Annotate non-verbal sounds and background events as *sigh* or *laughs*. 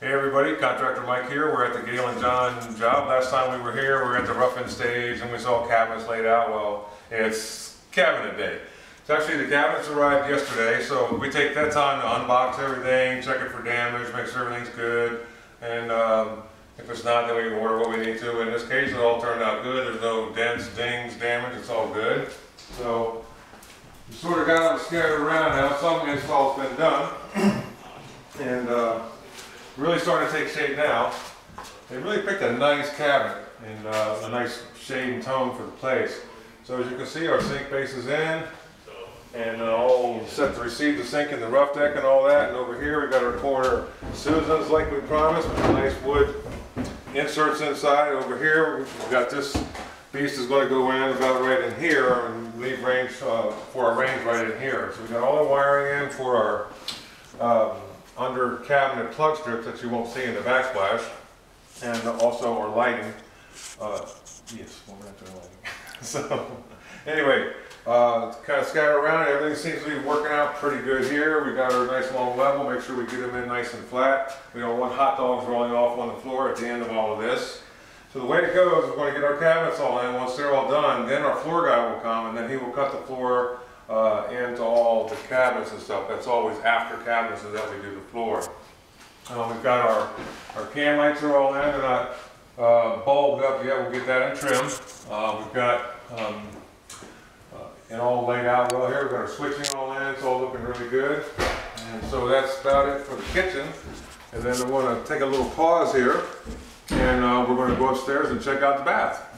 Hey everybody, Contractor Mike here. We're at the Gail and John job. Last time we were here, we were at the rough-in stage and we saw cabinets laid out. Well, it's cabinet day. It's actually the cabinets arrived yesterday, so we take that time to unbox everything, check it for damage, make sure everything's good. And um, if it's not, then we order what we need to. In this case, it all turned out good. There's no dents, dings, damage. It's all good. So we sort of got them scattered around now. Some install's been done. *clears throat* And uh, really starting to take shape now. They really picked a nice cabinet and uh, a nice shade and tone for the place. So as you can see, our sink base is in and uh, all set to receive the sink and the rough deck and all that. And over here, we got our corner Susan's like we promised with nice wood inserts inside. Over here, we've got this beast is going to go in about right in here and leave range uh, for our range right in here. So we got all the wiring in for our um, under cabinet plug strips that you won't see in the backsplash, and also our lighting. Uh, yes, one minute to lighting. *laughs* so, anyway, uh, kind of scatter around. Everything seems to be working out pretty good here. We got our nice long level. Make sure we get them in nice and flat. We don't want hot dogs rolling off on the floor at the end of all of this. So the way it goes, is we're going to get our cabinets all in. Once they're all done, then our floor guy will come, and then he will cut the floor uh, into all the cabinets and stuff. That's always after cabinets is that we do the floor. Uh, we've got our, our can lights are all in. They're not uh, bulbed up yet. We'll get that in trim. Uh, we've got um, uh, it all laid out well here. We've got our switching all in. It's all looking really good. And so that's about it for the kitchen. And then we want to take a little pause here. And uh, we're going to go upstairs and check out the bath.